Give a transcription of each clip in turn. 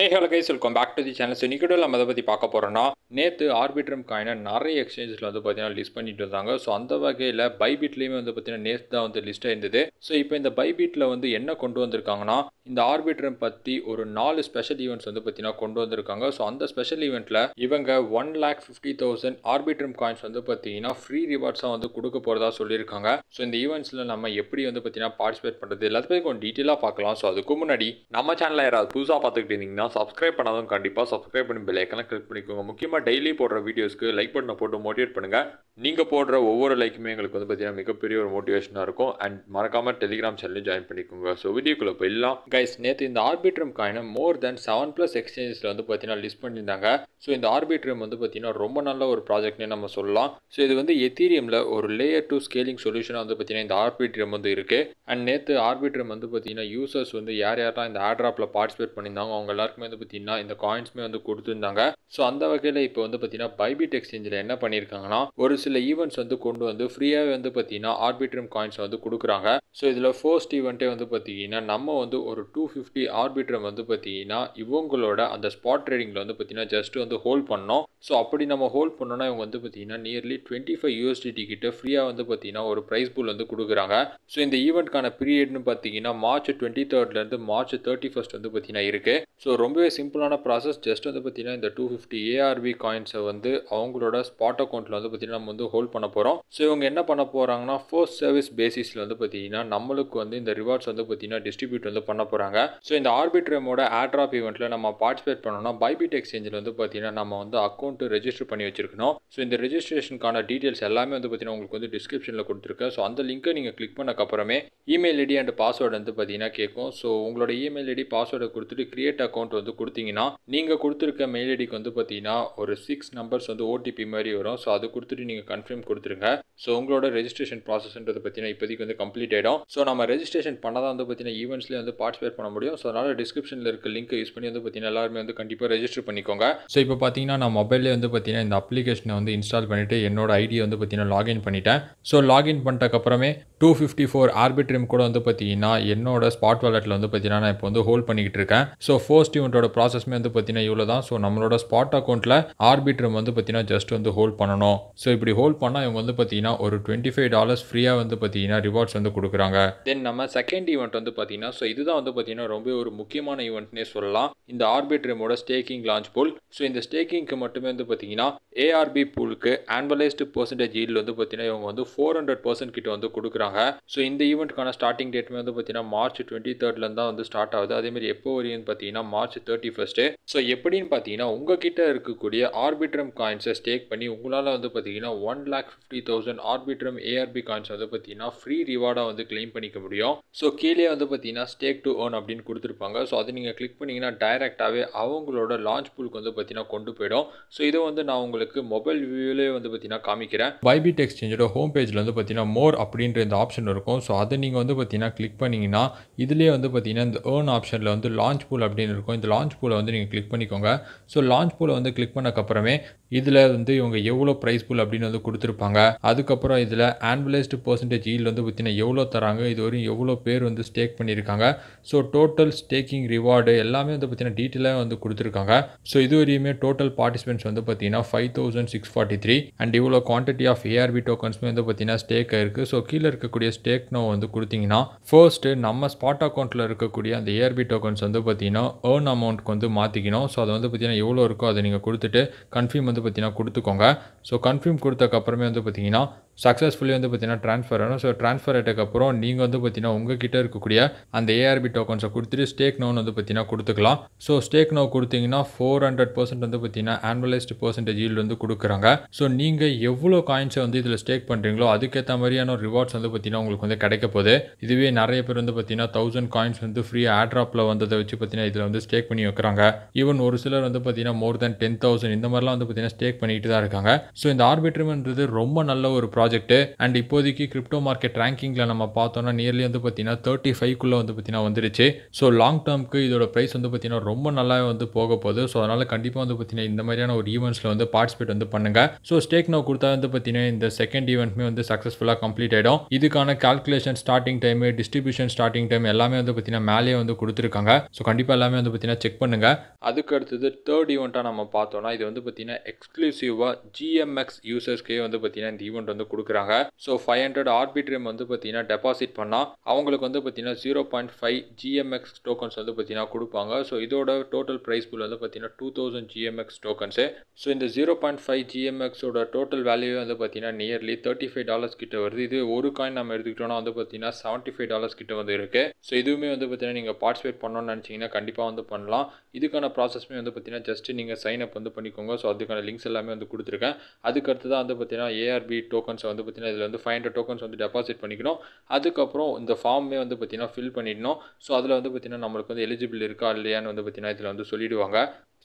Hey hello guys welcome back to the channel so இன்னைக்கு நம்ம அதை பற்றி பார்க்க போகிறோன்னா நேற்று ஆர்பிட்ரம் காயினை நிறைய எக்ஸ்சேஞ்சில் வந்து பார்த்தீங்கன்னா லிஸ்ட் பண்ணிட்டு இருந்தாங்க. ஸோ அந்த வகையில் பைபிட்லேயுமே வந்து பார்த்தீங்கன்னா நேற்று தான் வந்து லிஸ்ட்டாக இருந்தது ஸோ இப்போ இந்த பைபிட்டில் வந்து என்ன கொண்டு வந்திருக்காங்கன்னா இந்த ஆர்பிட்ரம் பற்றி ஒரு நாலு ஸ்பெஷல் ஈவெண்ட்ஸ் வந்து பார்த்தீங்கன்னா கொண்டு வந்திருக்காங்க. ஸோ அந்த ஸ்பெஷல் ஈவெண்ட்டில் இவங்க one lakh fifty thousand Arbitrum coins வந்து பார்த்தீங்கன்னா ஃப்ரீ ரிவார்ட்ஸாக வந்து கொடுக்க போகிறதா சொல்லியிருக்காங்க. ஸோ இந்த ஈவெண்ட்ஸில் நம்ம எப்படி வந்து பார்த்தீங்கன்னா பார்ட்டிசிபேட் பண்ணுறது எல்லாத்தையும் கொஞ்சம் டீட்டெயிலாக பார்க்கலாம். ஸோ அதுக்கு முன்னாடி நம்ம சேனலில் யாராவது புதுசாக பார்த்துக்கிட்டு இருந்தீங்கன்னா சப்ஸ்கிரைப் பண்ணாதவங்க கண்டிப்பாக சப்ஸ்கிரைப் பண்ணி பெல் கிளிக் பண்ணிக்கோங்க. முக்கியமாக டெய்லி போடுற வீடியோஸ்க்கு லைக் பட்டனை போட்டு மோட்டிவேட் பண்ணுங்கள் நீங்கள் போடுற ஒவ்வொரு லைக்குமே எங்களுக்கு வந்து பார்த்தீங்கன்னா மிகப்பெரிய ஒரு மோட்டிவேஷனாக இருக்கும். அண்ட் மறக்காமல் டெலிகிராம் சேனலையும் ஜாயின் பண்ணிக்கோங்க. ஸோ வீடியோக்குள்ளே போயிடலாம். கைஸ் நேற்று இந்த ஆர்பிட்ரம் காயினை மோர் தென் செவன் ப்ளஸ் எக்ஸ்சேஞ்சஸில் வந்து பார்த்தீங்கன்னா லிஸ்ட் பண்ணியிருந்தாங்க. ஸோ இந்த ஆர்பிட்ரம் வந்து பார்த்தீங்கன்னா ரொம்ப நல்ல ஒரு ப்ராஜெக்ட்னே நம்ம சொல்லலாம். ஸோ இது வந்து எத்தீரியமில் ஒரு லேயர் டூ ஸ்கேலிங் சொல்யூஷனாக வந்து பார்த்தீங்கன்னா இந்த ஆர்பிட்ரம் வந்து இருக்குது அண்ட் நேற்று ஆர்பிட்ரம் வந்து பார்த்தீங்கன்னா யூசர்ஸ் வந்து யார் யாரெல்லாம் இந்த ஆட்ராப்பில் பார்ட்டிசிபேட் பண்ணியிருந்தாங்க அவங்க எல்லாருக்கும் வந்து பார்த்தீங்கன்னா இந்த காயின்ஸுமே வந்து கொடுத்துருந்தாங்க. ஸோ அந்த வகையில் இப்போ வந்து பார்த்தீங்கன்னா பைபிட் எக்ஸ்சேஞ்சில் என்ன பண்ணியிருக்காங்கன்னா ஒரு சில ஈவெண்ட்ஸ் வந்து கொண்டு வந்து ஃப்ரீயாகவே வந்து பார்த்தீங்கன்னா ஆர்பிட்ரம் காயின்ஸ் வந்து கொடுக்குறாங்க. ஸோ இதில் ஃபர்ஸ்ட் ஈவெண்ட்டே வந்து பார்த்தீங்கன்னா நம்ம வந்து ஒரு டூ ஃபிஃப்டி ஆர்பிட்ரம் வந்து பார்த்தீங்கன்னா இவங்களோட அந்த ஸ்பாட் ட்ரேடிங்கில் வந்து பார்த்தீங்கன்னா ஜஸ்ட் வந்து ஹோல்ட் பண்ணோம். ஸோ அப்படி நம்ம ஹோல்ட் பண்ணோன்னா இவங்க வந்து பார்த்தீங்கன்னா நியர்லி டுவெண்ட்டி ஃபைவ் யூஎஸ்டி கிட்ட ஃப்ரீயாக வந்து பார்த்தீங்கன்னா ஒரு ப்ரைஸ் பூல் வந்து கொடுக்குறாங்க. ஸோ இந்த ஈவெண்ட்கான பீரியட்னு பார்த்தீங்கன்னா மார்ச் டுவெண்ட்டி தேர்ட்லேருந்து மார்ச் தேர்ட்டி ஃபஸ்ட் வந்து பார்த்தீங்கன்னா இருக்குது ஸோ ரொம்பவே சிம்பிளான ப்ராசஸ் ஜஸ்ட் வந்து பார்த்தீங்கன்னா இந்த டூ ஃபிஃப்டி ஏஆர்பி காயின்ஸை வந்து அவங்களோட ஸ்பாட் அக்கௌண்ட்டில் வந்து பார்த்தீங்கன்னா நம்ம வந்து ஹோல்ட் பண்ண போகிறோம் ஸோ இவங்க என்ன பண்ண போகிறாங்கன்னா ஃபர்ஸ்ட் சர்வீஸ் பேசிஸில் வந்து பார்த்தீங்கன்னா நம்மளுக்கு வந்து இந்த ரிவார்ட்ஸ் வந்து பார்த்தீங்கன்னா டிஸ்ட்ரிபியூட் வந்து பண்ண போகிறாங்க ஸோ இந்த ஆர்பிட்ரமோட ஆட்ராப் ஈவெண்ட்டில் நம்ம பார்ட்டிசிபேட் பண்ணோம்னா பைபிட் எக்ஸ்சேஞ்சில் வந்து பார்த்தீங்கன்னா நம்ம வந்து அக்கௌண்ட் ரெஜிஸ்டர் பண்ணி வச்சிருக்கணும். ஸோ இந்த ரெஜிஸ்ட்ரேஷனுக்கான டீட்டெயில்ஸ் எல்லாமே வந்து பார்த்தீங்கன்னா உங்களுக்கு வந்து டிஸ்கிரிப்ஷனில் கொடுத்துருக்கேன். ஸோ அந்த லிங்கை நீங்கள் கிளிக் பண்ணக்கப்புறமே இமெயில் ஐடி அண்ட் பாஸ்வேர்டு வந்து பார்த்தீங்கன்னா கேட்கும். ஸோ உங்களோட இமெயில் ஐடி பாஸ்வேர்டை கொடுத்துட்டு கிரியேட் அக்கௌண்ட் வந்து கொடுத்தீங்கன்னா நீங்கள் கொடுத்துருக்க மெயில் ஐடிக்கு வந்து பார்த்தீங்கன்னா ஒரு சிக்ஸ் நம்பர்ஸ் வந்து ஓடிபி மாதிரி வரும். ஸோ அது கொடுத்துட்டு நீங்கள் கன்ஃபார்ம் கொடுத்துருங்க. ஸோ உங்களோட ரெஜிஸ்ட்ரேஷன் ப்ராசஸ்ன்றது பார்த்தீங்கன்னா இப்போதைக்கு வந்து கம்ப்ளீட் ஆகிடும் ஸோ நம்ம ரெஜிஸ்ட்ரேஷன் பண்ணால் தான் வந்து பார்த்தீங்கன்னா ஈவெண்ட்ஸ்லேயே வந்து பார்ட்டிசிபேட் பண்ண முடியும். ஸோ அதனால் டிஸ்கிரிப்ஷனில் இருக்க லிங்க் யூஸ் பண்ணி வந்து பார்த்தீங்கன்னா எல்லாருமே வந்து கண்டிப்பாக ரெஜிஸ்டர் பண்ணிக்கோங்க. ஸோ இப்போ பார்த்தீங்கன்னா நான் மொபைல்லே வந்து பார்த்தீங்கன்னா இந்த அப்ளிகேஷனை வந்து இன்ஸ்டால் பண்ணிவிட்டு என்னோட ஐடியை வந்து பார்த்தீங்கன்னா லாகின் பண்ணிட்டேன். ஸோ லாகின் பண்ணிட்டக்கப்புறமே டூ ஃபிஃப்டி ஃபோர் ஆர்பிட்ரிம் கூட வந்து பார்த்தீங்கன்னா என்னோட ஸ்பாட் வாலெட்டில் வந்து பார்த்தீங்கன்னா நான் இப்போ வந்து ஹோல்ட் பண்ணிக்கிட்டு இருக்கேன். ஸோ ஃபர்ஸ்ட் ஈவெண்ட்டோட ப்ராசஸ்மே வந்து பார்த்தீங்கன்னா இவ்வளோ தான் ஸோ நம்மளோட ஸ்பாட் அக்கௌண்ட்டில் ஆர்பிட்ரம் வந்து பார்த்தீங்கன்னா ஜஸ்ட் வந்து ஹோல்ட் பண்ணணும். ஸோ இப்படி ஹோல்ட் பண்ணால் இவங்க வந்து பார்த்தீங்கன்னா ஒரு டுவெண்ட்டி ஃபைவ் டாலர்ஸ் ஃப்ரீயாக வந்து பார்த்தீங்கன்னா ரிவார்ட்ஸ் வந்து கொடுக்குறாங்க. தென் நம்ம செகண்ட் ஈவெண்ட் வந்து பார்த்தீங்கன்னா ஸோ இதுதான் வந்து பார்த்தீங்கன்னா ரொம்ப ஒரு முக்கியமான ஈவெண்ட்னே சொல்லலாம். இந்த ஆர்பிட்ரமோட ஸ்டேக்கிங் லான்ச் பூல் ஸோ இந்த ஸ்டேக்கிங்க்கு மட்டுமே வந்து பார்த்தீங்கன்னா ஏஆர்பி பூலுக்கு ஆன்வலைஸ்டு பர்சன்டேஜ் ஈல் வந்து பார்த்தீங்கன்னா இவங்க வந்து ஃபோர் ஹண்ட்ரட் பர்சன்ட் கிட்ட வந்து கொடுக்குறாங்க. ஸோ இந்த ஈவெண்ட்டுக்கான ஸ்டார்டிங் டேட்டுமே வந்து பார்த்தீங்கன்னா மார்ச் டுவெண்ட்டி தேர்ட்லேருந்து தான் வந்து ஸ்டார்ட் ஆகுது. அதேமாதிரி எப்போ வரையும் பார்த்தீங்கன்னா மார்ச் தேர்ட்டி ஃபஸ்ட்டு ஸோ எப்படின்னு பார்த்தீங்கன்னா உங்ககிட்ட இருக்கக்கூடிய ஆர்பிட்ரம் காயின்ஸை ஸ்டேக் பண்ணி உங்களால் வந்து பார்த்தீங்கன்னா one lakh fifty thousand Arbitrum ARB coins வந்து பார்த்தீங்கன்னா ஃப்ரீ ரிவார்டாக வந்து கிளைம் பண்ணிக்க முடியும். ஸோ கீழே வந்து பார்த்தீங்கன்னா ஸ்டேக் டு ஏர்ன் அப்படின்னு கொடுத்துருப்பாங்க. ஸோ அதை நீங்கள் கிளிக் பண்ணிங்கன்னா டைரெக்டாகவே அவங்களோட லான்ச் பூலுக்கு வந்து பார்த்தீங்கன்னா கொண்டு போயிடும். ஸோ இதை வந்து நான் உங்களுக்கு மொபைல் வியூவிலே வந்து பார்த்தீங்கன்னா காமிக்கிறேன். பைபிட் எக்ஸ்சேஞ்சோட ஹோம் பேஜில் வந்து பார்த்தீங்கன்னா மோர் அப்படின்ற இந்த ஆப்ஷன் இருக்கும். ஸோ அதை நீங்கள் வந்து பார்த்தீங்கன்னா கிளிக் பண்ணிங்கன்னா இதுலேயே வந்து பார்த்தீங்கன்னா இந்த ஏர்ன் ஆப்ஷனில் வந்து லான்ச் பூல் அப்படின்னு இருக்கும். இந்த லான்ச் பூலை வந்து நீங்கள் கிளிக் பண்ணிக்கோங்க. ஸோ லான்ச் பூலை வந்து கிளிக் பண்ணக்கப்புறமே இதில் வந்து இவங்க எவ்வளோ ப்ரைஸ் பூல் அப்படின்னு வந்து கொடுத்துருப்பாங்க. அதுக்கப்புறம் இதில் ஆன்வலைஸ்டு பர்சன்டேஜ் ஈல் வந்து பார்த்தீங்கன்னா எவ்வளோ தராங்க இது வரையும் எவ்வளோ பேர் வந்து ஸ்டேக் பண்ணியிருக்காங்க. ஸோ டோட்டல் ஸ்டேக்கிங் ரிவார்டு எல்லாமே வந்து பார்த்தீங்கன்னா டீட்டெயிலாக வந்து கொடுத்துருக்காங்க. ஸோ இது வரையுமே டோட்டல் பார்ட்டிசிபென்ட்ஸ் வந்து பார்த்தீங்கன்னா five thousand six forty three and இவ்வளோ குவான்டிட்டி ஆஃப் ஏஆர்பி டோக்கன்ஸுமே வந்து பார்த்தீங்கன்னா ஸ்டேக் இருக்குது ஸோ கீழே இருக்கக்கூடிய ஸ்டேக் நோ வந்து கொடுத்தீங்கன்னா ஃபர்ஸ்ட்டு நம்ம ஸ்பாட் அக்கௌண்ட்டில் இருக்கக்கூடிய அந்த ஏஆர்பி டோக்கன்ஸ் வந்து பார்த்தீங்கன்னா ஏர்ன் அமௌண்ட்க்கு வந்து மாற்றிக்கணும் ஸோ அதை வந்து பார்த்தீங்கன்னா எவ்வளோ இருக்கோ அதை நீங்கள் கொடுத்துட்டு கன்ஃபார்ம் வந்து பார்த்தீங்கன்னா கொடுத்துக்கோங்க. ஸோ கன்ஃபார்ம் கொடுத்தக்கப்புறமே வந்து பார்த்தீங்கன்னா சக்ஸஸ்ஃபுல்லி வந்து பார்த்தீங்கன்னா ட்ரான்ஸ்ஃபர் ஆகணும் ஸோ ட்ரான்ஸ்ஃபர் ஆகிட்டக்கப்புறம் நீங்கள் வந்து பார்த்தீங்கன்னா உங்ககிட்ட இருக்கக்கூடிய அந்த ஏஆர்பி டோக்கன்ஸை கொடுத்துட்டு ஸ்டேக் நோன் வந்து பார்த்தீங்கன்னா கொடுத்துக்கலாம். ஸோ ஸ்டேக் நோ கொடுத்தீங்கன்னா ஃபோர் ஹண்ட்ரட் பர்சன்ட் வந்து பார்த்தீங்கன்னா ஆன்வலைஸ்டு பர்சன்டேஜ் ஈல்டு வந்து கொடுக்குறாங்க. ஸோ நீங்கள் எவ்வளோ காயின்ஸை வந்து இதில் ஸ்டேக் பண்ணுறீங்களோ அதுக்கேற்ற மாதிரியான ரிவார்ட்ஸ் வந்து பார்த்தீங்கன்னா உங்களுக்கு வந்து கிடைக்க போகுது. இதுவே நிறைய பேர் வந்து பார்த்தீங்கன்னா தௌசண்ட் காயின்ஸ் வந்து ஃப்ரீயாக ஆட்ராப்பில் வந்ததை வச்சு பார்த்தீங்கன்னா இதில் வந்து ஸ்டேக் பண்ணி வைக்கிறாங்க. ஈவன் ஒரு சிலர் வந்து பார்த்தீங்கன்னா மோர் தென் டென் தௌசண்ட் இந்த மாதிரிலாம் வந்து பார்த்தீங்கன்னா ஸ்டேக் பண்ணிட்டு தான் இருக்காங்க. ஸோ இந்த ஆர்பிட்ரம்ன்றது ரொம்ப நல்ல ஒரு ப்ராஜெக்ட் ப்ராஜெக்ட் அண்ட் இப்போதைக்கு கிரிப்டோ மார்க்கெட் ரேங்கிங்கில் நம்ம பார்த்தோம்னா நியர்லி வந்து பார்த்தீங்கன்னா தேர்ட்டி ஃபைவ்க்குள்ளே வந்து பார்த்தீங்கன்னா வந்துருச்சு. ஸோ லாங் டேர்முக்கு இதோட ப்ரைஸ் வந்து பார்த்தீங்கன்னா ரொம்ப நல்லாவே வந்து போக போகுது. ஸோ அதனால் கண்டிப்பாக வந்து பார்த்தீங்கன்னா இந்த மாதிரியான ஒரு ஈவெண்ட்ஸில் வந்து பார்ட்டிசிபேட் வந்து பண்ணுங்க. ஸோ ஸ்டேக் நோ கொடுத்தா வந்து பார்த்தீங்கன்னா இந்த செகண்ட் ஈவெண்ட்மே வந்து சக்ஸஸ்ஃபுல்லாக கம்ப்ளீட் ஆகிடும் இதுக்கான calculation starting time distribution starting time எல்லாமே வந்து பார்த்தீங்கன்னா மேலேயே வந்து கொடுத்துருக்காங்க. ஸோ கண்டிப்பாக எல்லாமே வந்து பார்த்தீங்கன்னா செக் பண்ணுங்க. அதுக்கு அடுத்தது தேர்ட் ஈவெண்ட்டாக நம்ம பார்த்தோம்னா இது வந்து பார்த்தீங்கன்னா எக்ஸ்க்ளூசிவாக ஜிஎம்எக்ஸ் யூசர்ஸ்க்கே வந்து பார்த்தீங்கன்னா இந்த ஈவெண்ட் வந்து கொடுக்குறாங்க. ஸோ ஃபைவ் ஹண்ட்ரட் ஆர்பிட்ரியம் வந்து பார்த்தீங்கன்னா டெபாசிட் பண்ணால் அவங்களுக்கு வந்து பார்த்தீங்கன்னா zero point five GMX tokens வந்து பார்த்தீங்கன்னா கொடுப்பாங்க. ஸோ இதோட டோட்டல் ப்ரைஸ் புல் வந்து பார்த்தீங்கன்னா two thousand GMX tokens so இந்த ஜீரோ பாயிண்ட் ஃபைவ் ஜிஎம்எக்ஸோட டோட்டல் வேல்யூ வந்து பார்த்தீங்கன்னா நியர்லி தேர்ட்டி ஃபைவ் டாலர்ஸ் கிட்ட வருது. இது ஒரு காயின் நம்ம எடுத்துக்கிட்டோம்னா வந்து பார்த்தீங்கன்னா செவன்ட்டி ஃபைவ் டாலர்ஸ் கிட்ட வந்து இருக்குது ஸோ இதுவுமே வந்து பார்த்தீங்கன்னா நீங்கள் பார்ட்டிசிபேட் பண்ணணும்னு நினச்சிங்கன்னா கண்டிப்பாக வந்து பண்ணலாம். இதுக்கான ப்ராசஸ்மே வந்து பார்த்தீங்கன்னா ஜஸ்ட் நீங்கள் சைன் அப் வந்து பண்ணிக்கோங்க. ஸோ அதுக்கான லிங்க்ஸ் எல்லாமே வந்து கொடுத்துருக்கேன். அதுக்கு அடுத்து தான் வந்து பார்த்தீங்கன்னா ஏஆர்பி டோக்கன்ஸ் வந்து பார்த்தீங்கன்னா இதில் வந்து ஃபைவ் ஹண்ட்ரட் டோக்கன்ஸ் வந்து டெபாசிட் பண்ணிக்கணும். அதுக்கப்புறம் இந்த ஃபார்மே வந்து பார்த்திங்கன்னா ஃபில் பண்ணிடணும். ஸோ அதில் வந்து பார்த்திங்கன்னா நம்மளுக்கு வந்து எலிஜிபிள் இருக்கா இல்லையான்னு வந்து பார்த்தீங்கன்னா இதில் வந்து சொல்லிவிடுவாங்க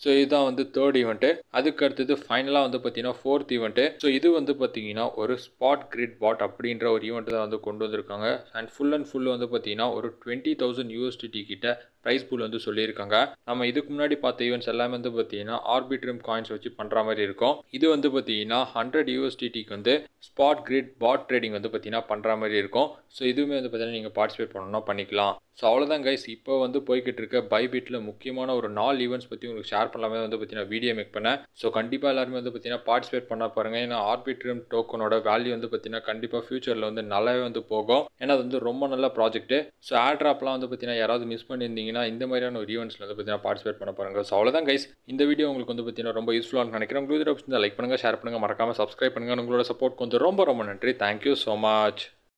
ஸோ இதுதான் வந்து தேர்ட் ஈவெண்ட்டு அதுக்கு அடுத்தது ஃபைனலாக வந்து பார்த்தீங்கன்னா ஃபோர்த் ஈவெண்ட்டு ஸோ இது வந்து பார்த்தீங்கன்னா ஒரு ஸ்பாட் கிரிட் பாட் அப்படின்ற ஒரு ஈவெண்ட் தான் வந்து கொண்டு வந்திருக்காங்க. அண்ட் ஃபுல் அண்ட் ஃபுல் வந்து பார்த்தீங்கன்னா ஒரு டுவெண்ட்டி தௌசண்ட் யூஎஸ்டிடி கிட்ட ப்ரைஸ் பூல் வந்து சொல்லியிருக்காங்க. நம்ம இதுக்கு முன்னாடி பார்த்த ஈவெண்ட்ஸ் எல்லாமே வந்து பார்த்தீங்கன்னா ஆர்பிட்ரம் காயின்ஸ் வச்சு பண்ணுற மாதிரி இருக்கும். இது வந்து பார்த்தீங்கன்னா ஹண்ட்ரட் யூஎஸ்டிடிக்கு வந்து ஸ்பாட் கிரிட் பாட் ட்ரேடிங் வந்து பார்த்தீங்கன்னா பண்ணுற மாதிரி இருக்கும். ஸோ இதுவுமே வந்து பார்த்தீங்கன்னா நீங்கள் பார்ட்டிசிபேட் பண்ணணும்னா பண்ணிக்கலாம். ஸோ அவ்வளோதான் கைஸ் இப்போ வந்து போய்கிட்டு இருக்க பைபிட்டில் முக்கியமான ஒரு நாலு ஈவெண்ட்ஸ் பற்றி உங்களுக்கு ஷேர் பண்ணலாமே வந்து பார்த்தீங்கன்னா வீடியோ மேக் பண்ணேன். ஸோ கண்டிப்பாக எல்லாருமே வந்து பார்த்தீங்கன்னா பார்ட்டிசிபேட் பண்ண பாருங்கள் ஏன்னா ஆர்பிட்ரியம் டோக்கனோட வேல்யூ வந்து பார்த்தீங்கன்னா கண்டிப்பாக ஃபியூச்சரில் வந்து நல்லாவே வந்து போகும். ஏன்னா அது வந்து ரொம்ப நல்ல ப்ராஜெக்ட்டு ஸோ ஆட்ராப்லாம் வந்து பார்த்தீங்கன்னா யாராவது மிஸ் பண்ணியிருந்தீங்கன்னா இந்த மாதிரியான ஒரு ஈவெண்ட்ஸில் வந்து பார்த்தீங்கன்னா பார்ட்டிசிபேட் பண்ண பாருங்க. ஸோ அவ்வளோதான் கைஸ் இந்த வீடியோ உங்களுக்கு வந்து பார்த்தீங்கன்னா ரொம்ப யூஸ்ஃபுல்லாக நினைக்கிறேன். உங்களுக்கு லைக் பண்ணுங்கள் ஷேர் பண்ணுங்கள் மறக்காமல் சப்ஸ்கிரைப் பண்ணுங்கள் உங்களோட சப்போர்ட் கொஞ்சம் ரொம்ப ரொம்ப நன்றி. Thank you so much